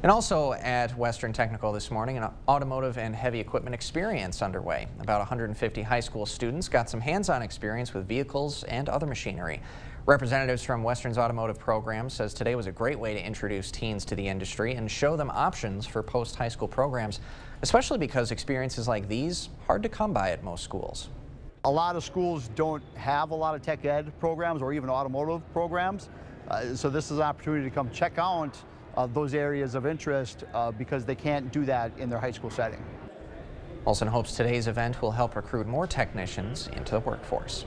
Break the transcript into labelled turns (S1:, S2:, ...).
S1: And also at Western Technical this morning, an automotive and heavy equipment experience underway. About 150 high school students got some hands-on experience with vehicles and other machinery. Representatives from Western's automotive program says today was a great way to introduce teens to the industry and show them options for post-high school programs, especially because experiences like these hard to come by at most schools.
S2: A lot of schools don't have a lot of tech ed programs or even automotive programs. Uh, so this is an opportunity to come check out uh, those areas of interest uh, because they can't do that in their high school setting.
S1: Olson hopes today's event will help recruit more technicians into the workforce.